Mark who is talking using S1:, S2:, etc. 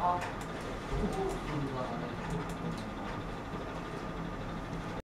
S1: 아.